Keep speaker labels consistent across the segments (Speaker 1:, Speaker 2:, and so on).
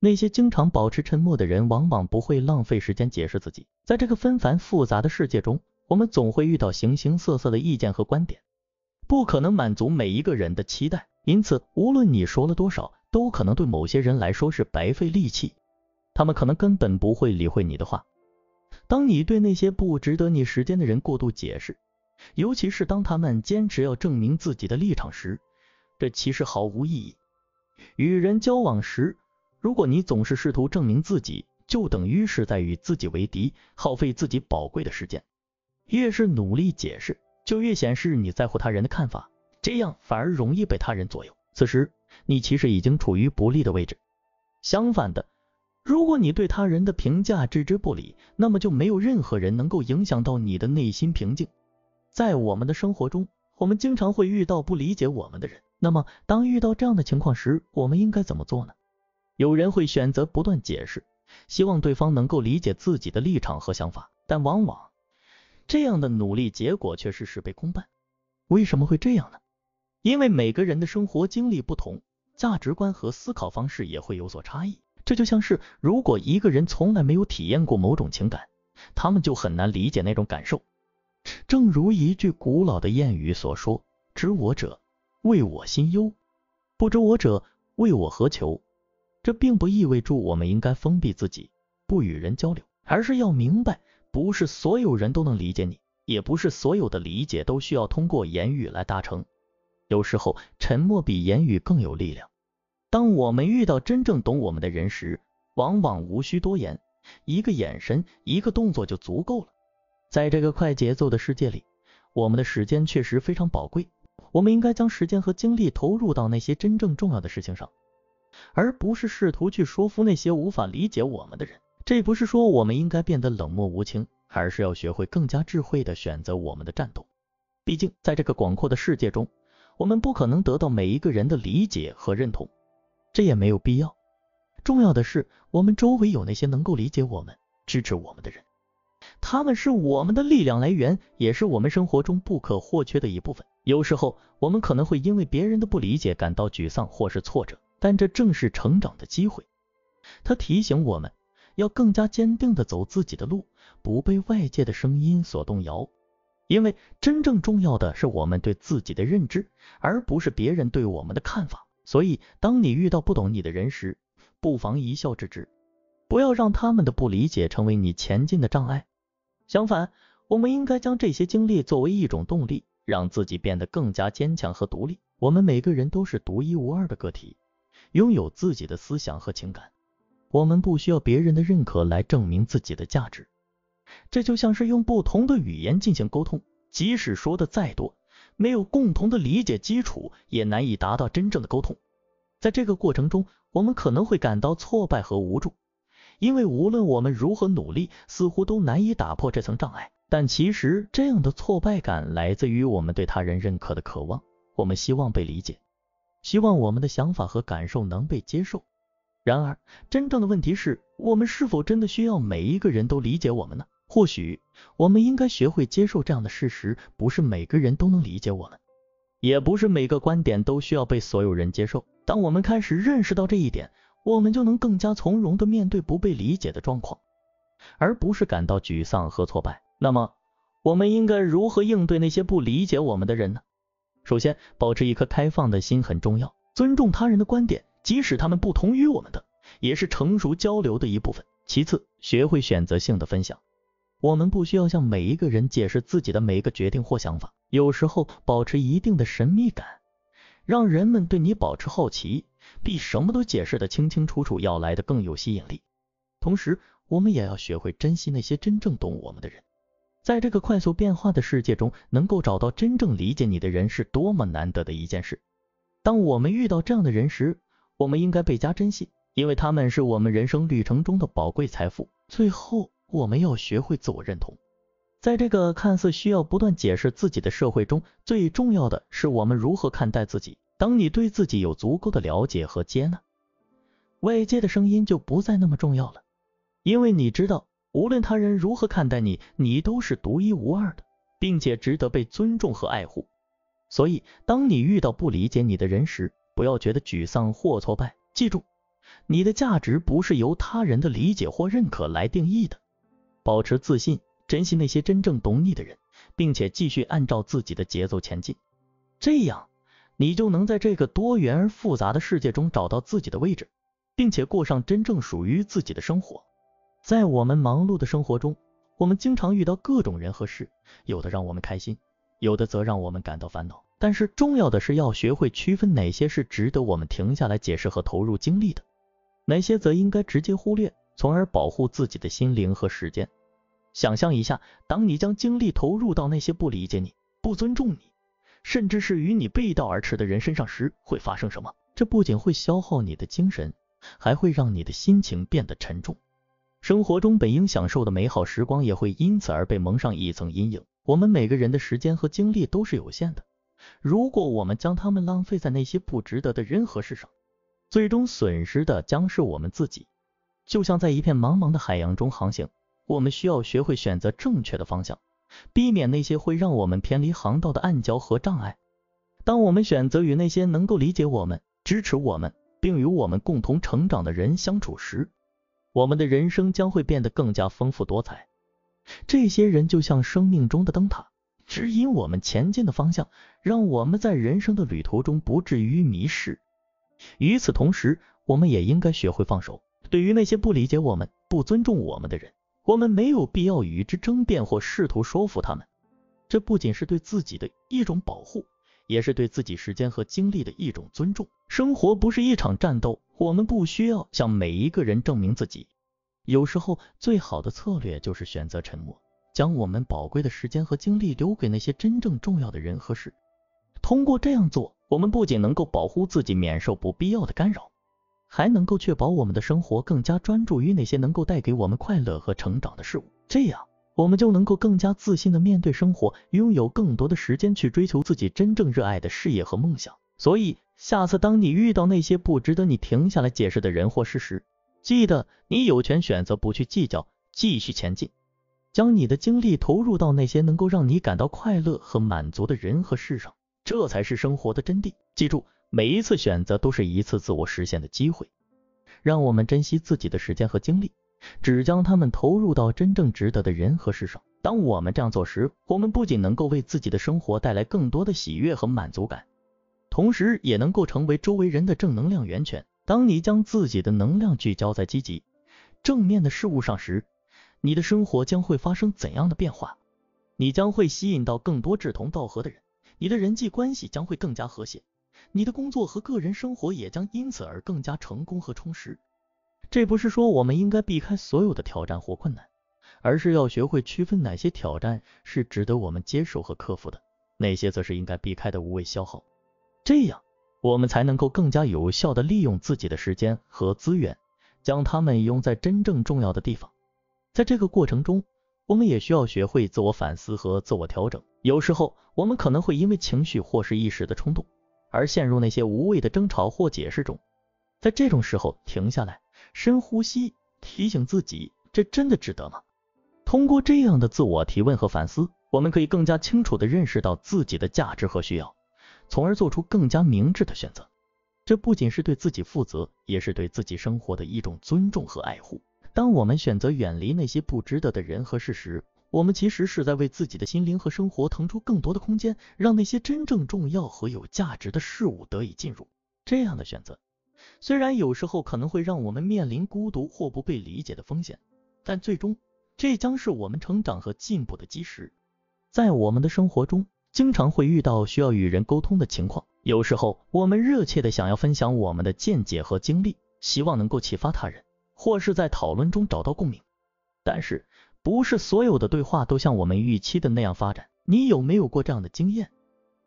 Speaker 1: 那些经常保持沉默的人，往往不会浪费时间解释自己。在这个纷繁复杂的世界中，我们总会遇到形形色色的意见和观点，不可能满足每一个人的期待。因此，无论你说了多少，都可能对某些人来说是白费力气。他们可能根本不会理会你的话。当你对那些不值得你时间的人过度解释，尤其是当他们坚持要证明自己的立场时，这其实毫无意义。与人交往时，如果你总是试图证明自己，就等于是在与自己为敌，耗费自己宝贵的时间。越是努力解释，就越显示你在乎他人的看法，这样反而容易被他人左右。此时，你其实已经处于不利的位置。相反的，如果你对他人的评价置之不理，那么就没有任何人能够影响到你的内心平静。在我们的生活中，我们经常会遇到不理解我们的人。那么，当遇到这样的情况时，我们应该怎么做呢？有人会选择不断解释，希望对方能够理解自己的立场和想法，但往往这样的努力结果却是事倍功半。为什么会这样呢？因为每个人的生活经历不同，价值观和思考方式也会有所差异。这就像是，如果一个人从来没有体验过某种情感，他们就很难理解那种感受。正如一句古老的谚语所说：“知我者，谓我心忧；不知我者，谓我何求。”这并不意味着我们应该封闭自己，不与人交流，而是要明白，不是所有人都能理解你，也不是所有的理解都需要通过言语来达成。有时候，沉默比言语更有力量。当我们遇到真正懂我们的人时，往往无需多言，一个眼神，一个动作就足够了。在这个快节奏的世界里，我们的时间确实非常宝贵，我们应该将时间和精力投入到那些真正重要的事情上。而不是试图去说服那些无法理解我们的人。这不是说我们应该变得冷漠无情，而是要学会更加智慧的选择我们的战斗。毕竟，在这个广阔的世界中，我们不可能得到每一个人的理解和认同，这也没有必要。重要的是，我们周围有那些能够理解我们、支持我们的人，他们是我们的力量来源，也是我们生活中不可或缺的一部分。有时候，我们可能会因为别人的不理解感到沮丧或是挫折。但这正是成长的机会。他提醒我们要更加坚定的走自己的路，不被外界的声音所动摇。因为真正重要的是我们对自己的认知，而不是别人对我们的看法。所以，当你遇到不懂你的人时，不妨一笑置之，不要让他们的不理解成为你前进的障碍。相反，我们应该将这些经历作为一种动力，让自己变得更加坚强和独立。我们每个人都是独一无二的个体。拥有自己的思想和情感，我们不需要别人的认可来证明自己的价值。这就像是用不同的语言进行沟通，即使说的再多，没有共同的理解基础，也难以达到真正的沟通。在这个过程中，我们可能会感到挫败和无助，因为无论我们如何努力，似乎都难以打破这层障碍。但其实，这样的挫败感来自于我们对他人认可的渴望，我们希望被理解。希望我们的想法和感受能被接受。然而，真正的问题是我们是否真的需要每一个人都理解我们呢？或许，我们应该学会接受这样的事实：不是每个人都能理解我们，也不是每个观点都需要被所有人接受。当我们开始认识到这一点，我们就能更加从容的面对不被理解的状况，而不是感到沮丧和挫败。那么，我们应该如何应对那些不理解我们的人呢？首先，保持一颗开放的心很重要，尊重他人的观点，即使他们不同于我们的，也是成熟交流的一部分。其次，学会选择性的分享，我们不需要向每一个人解释自己的每一个决定或想法。有时候，保持一定的神秘感，让人们对你保持好奇，比什么都解释的清清楚楚要来的更有吸引力。同时，我们也要学会珍惜那些真正懂我们的人。在这个快速变化的世界中，能够找到真正理解你的人是多么难得的一件事。当我们遇到这样的人时，我们应该倍加珍惜，因为他们是我们人生旅程中的宝贵财富。最后，我们要学会自我认同。在这个看似需要不断解释自己的社会中，最重要的是我们如何看待自己。当你对自己有足够的了解和接纳，外界的声音就不再那么重要了，因为你知道。无论他人如何看待你，你都是独一无二的，并且值得被尊重和爱护。所以，当你遇到不理解你的人时，不要觉得沮丧或挫败。记住，你的价值不是由他人的理解或认可来定义的。保持自信，珍惜那些真正懂你的人，并且继续按照自己的节奏前进。这样，你就能在这个多元而复杂的世界中找到自己的位置，并且过上真正属于自己的生活。在我们忙碌的生活中，我们经常遇到各种人和事，有的让我们开心，有的则让我们感到烦恼。但是重要的是要学会区分哪些是值得我们停下来解释和投入精力的，哪些则应该直接忽略，从而保护自己的心灵和时间。想象一下，当你将精力投入到那些不理解你、不尊重你，甚至是与你背道而驰的人身上时，会发生什么？这不仅会消耗你的精神，还会让你的心情变得沉重。生活中本应享受的美好时光也会因此而被蒙上一层阴影。我们每个人的时间和精力都是有限的，如果我们将它们浪费在那些不值得的人和事上，最终损失的将是我们自己。就像在一片茫茫的海洋中航行，我们需要学会选择正确的方向，避免那些会让我们偏离航道的暗礁和障碍。当我们选择与那些能够理解我们、支持我们，并与我们共同成长的人相处时，我们的人生将会变得更加丰富多彩。这些人就像生命中的灯塔，指引我们前进的方向，让我们在人生的旅途中不至于迷失。与此同时，我们也应该学会放手。对于那些不理解我们、不尊重我们的人，我们没有必要与之争辩或试图说服他们。这不仅是对自己的一种保护，也是对自己时间和精力的一种尊重。生活不是一场战斗。我们不需要向每一个人证明自己，有时候最好的策略就是选择沉默，将我们宝贵的时间和精力留给那些真正重要的人和事。通过这样做，我们不仅能够保护自己免受不必要的干扰，还能够确保我们的生活更加专注于那些能够带给我们快乐和成长的事物。这样，我们就能够更加自信的面对生活，拥有更多的时间去追求自己真正热爱的事业和梦想。所以。下次当你遇到那些不值得你停下来解释的人或事时，记得你有权选择不去计较，继续前进，将你的精力投入到那些能够让你感到快乐和满足的人和事上，这才是生活的真谛。记住，每一次选择都是一次自我实现的机会，让我们珍惜自己的时间和精力，只将他们投入到真正值得的人和事上。当我们这样做时，我们不仅能够为自己的生活带来更多的喜悦和满足感。同时也能够成为周围人的正能量源泉。当你将自己的能量聚焦在积极、正面的事物上时，你的生活将会发生怎样的变化？你将会吸引到更多志同道合的人，你的人际关系将会更加和谐，你的工作和个人生活也将因此而更加成功和充实。这不是说我们应该避开所有的挑战或困难，而是要学会区分哪些挑战是值得我们接受和克服的，哪些则是应该避开的无谓消耗。这样，我们才能够更加有效地利用自己的时间和资源，将它们用在真正重要的地方。在这个过程中，我们也需要学会自我反思和自我调整。有时候，我们可能会因为情绪或是一时的冲动，而陷入那些无谓的争吵或解释中。在这种时候，停下来，深呼吸，提醒自己，这真的值得吗？通过这样的自我提问和反思，我们可以更加清楚地认识到自己的价值和需要。从而做出更加明智的选择，这不仅是对自己负责，也是对自己生活的一种尊重和爱护。当我们选择远离那些不值得的人和事时，我们其实是在为自己的心灵和生活腾出更多的空间，让那些真正重要和有价值的事物得以进入。这样的选择，虽然有时候可能会让我们面临孤独或不被理解的风险，但最终这将是我们成长和进步的基石。在我们的生活中。经常会遇到需要与人沟通的情况，有时候我们热切的想要分享我们的见解和经历，希望能够启发他人，或是在讨论中找到共鸣。但是，不是所有的对话都像我们预期的那样发展。你有没有过这样的经验？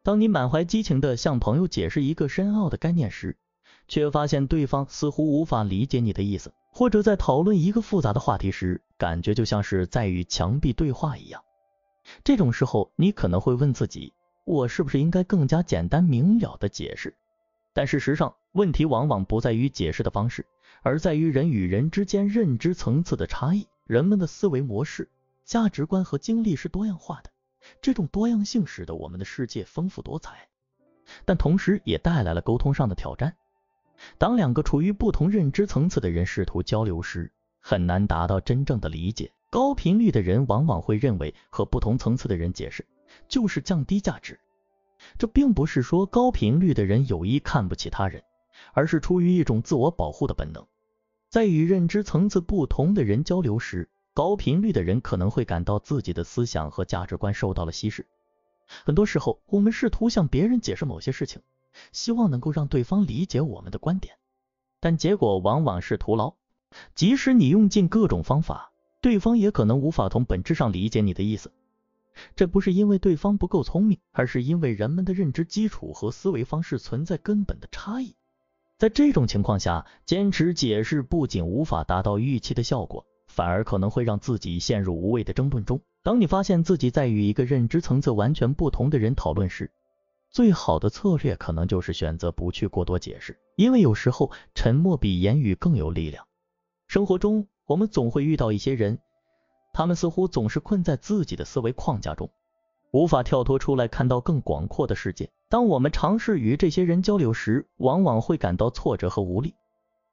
Speaker 1: 当你满怀激情的向朋友解释一个深奥的概念时，却发现对方似乎无法理解你的意思，或者在讨论一个复杂的话题时，感觉就像是在与墙壁对话一样。这种时候，你可能会问自己，我是不是应该更加简单明了的解释？但事实上，问题往往不在于解释的方式，而在于人与人之间认知层次的差异。人们的思维模式、价值观和经历是多样化的，这种多样性使得我们的世界丰富多彩，但同时也带来了沟通上的挑战。当两个处于不同认知层次的人试图交流时，很难达到真正的理解。高频率的人往往会认为和不同层次的人解释就是降低价值。这并不是说高频率的人有意看不起他人，而是出于一种自我保护的本能。在与认知层次不同的人交流时，高频率的人可能会感到自己的思想和价值观受到了稀释。很多时候，我们试图向别人解释某些事情。希望能够让对方理解我们的观点，但结果往往是徒劳。即使你用尽各种方法，对方也可能无法从本质上理解你的意思。这不是因为对方不够聪明，而是因为人们的认知基础和思维方式存在根本的差异。在这种情况下，坚持解释不仅无法达到预期的效果，反而可能会让自己陷入无谓的争论中。当你发现自己在与一个认知层次完全不同的人讨论时，最好的策略可能就是选择不去过多解释，因为有时候沉默比言语更有力量。生活中，我们总会遇到一些人，他们似乎总是困在自己的思维框架中，无法跳脱出来看到更广阔的世界。当我们尝试与这些人交流时，往往会感到挫折和无力。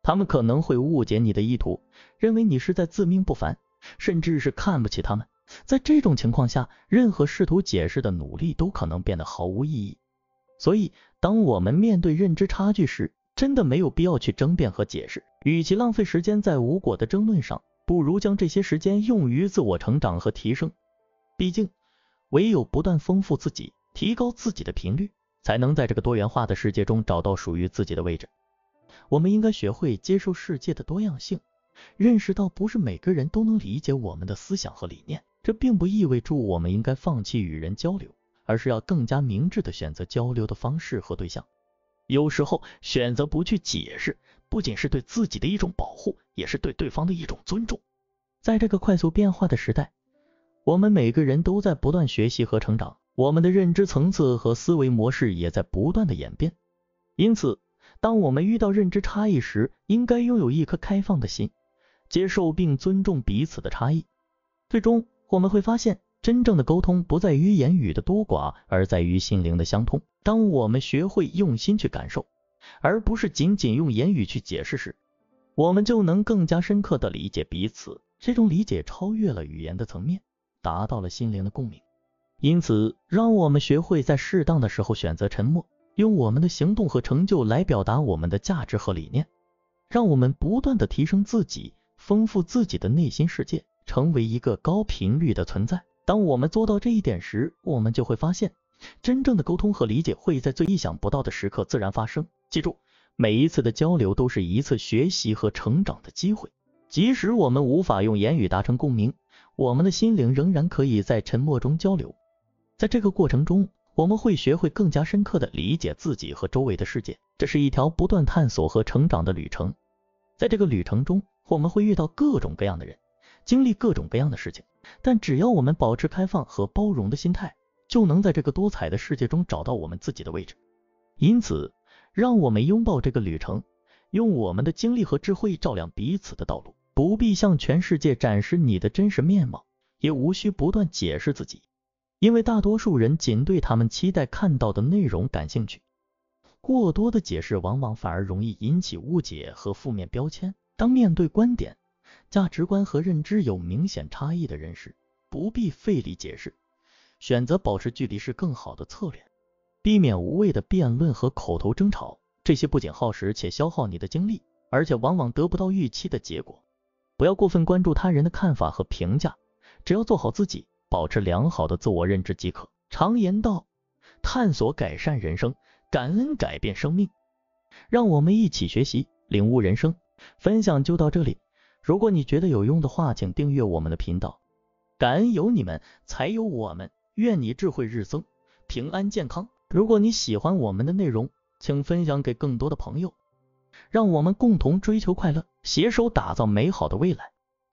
Speaker 1: 他们可能会误解你的意图，认为你是在自命不凡，甚至是看不起他们。在这种情况下，任何试图解释的努力都可能变得毫无意义。所以，当我们面对认知差距时，真的没有必要去争辩和解释。与其浪费时间在无果的争论上，不如将这些时间用于自我成长和提升。毕竟，唯有不断丰富自己，提高自己的频率，才能在这个多元化的世界中找到属于自己的位置。我们应该学会接受世界的多样性，认识到不是每个人都能理解我们的思想和理念。这并不意味着我们应该放弃与人交流。而是要更加明智的选择交流的方式和对象。有时候选择不去解释，不仅是对自己的一种保护，也是对对方的一种尊重。在这个快速变化的时代，我们每个人都在不断学习和成长，我们的认知层次和思维模式也在不断的演变。因此，当我们遇到认知差异时，应该拥有一颗开放的心，接受并尊重彼此的差异。最终，我们会发现。真正的沟通不在于言语的多寡，而在于心灵的相通。当我们学会用心去感受，而不是仅仅用言语去解释时，我们就能更加深刻的理解彼此。这种理解超越了语言的层面，达到了心灵的共鸣。因此，让我们学会在适当的时候选择沉默，用我们的行动和成就来表达我们的价值和理念。让我们不断的提升自己，丰富自己的内心世界，成为一个高频率的存在。当我们做到这一点时，我们就会发现，真正的沟通和理解会在最意想不到的时刻自然发生。记住，每一次的交流都是一次学习和成长的机会。即使我们无法用言语达成共鸣，我们的心灵仍然可以在沉默中交流。在这个过程中，我们会学会更加深刻的理解自己和周围的世界。这是一条不断探索和成长的旅程。在这个旅程中，我们会遇到各种各样的人。经历各种各样的事情，但只要我们保持开放和包容的心态，就能在这个多彩的世界中找到我们自己的位置。因此，让我们拥抱这个旅程，用我们的经历和智慧照亮彼此的道路。不必向全世界展示你的真实面貌，也无需不断解释自己，因为大多数人仅对他们期待看到的内容感兴趣。过多的解释往往反而容易引起误解和负面标签。当面对观点，价值观和认知有明显差异的人时，不必费力解释，选择保持距离是更好的策略。避免无谓的辩论和口头争吵，这些不仅耗时且消耗你的精力，而且往往得不到预期的结果。不要过分关注他人的看法和评价，只要做好自己，保持良好的自我认知即可。常言道，探索改善人生，感恩改变生命。让我们一起学习，领悟人生。分享就到这里。如果你觉得有用的话，请订阅我们的频道。感恩有你们，才有我们。愿你智慧日增，平安健康。如果你喜欢我们的内容，请分享给更多的朋友。让我们共同追求快乐，携手打造美好的未来。